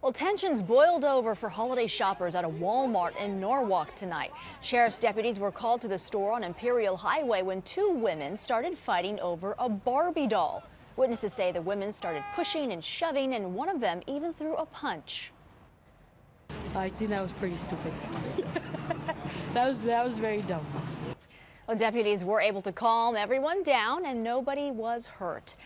Well, tensions boiled over for holiday shoppers at a Walmart in Norwalk tonight. Sheriff's deputies were called to the store on Imperial Highway when two women started fighting over a Barbie doll. Witnesses say the women started pushing and shoving, and one of them even threw a punch. I think that was pretty stupid. that was that was very dumb. Well, deputies were able to calm everyone down, and nobody was hurt.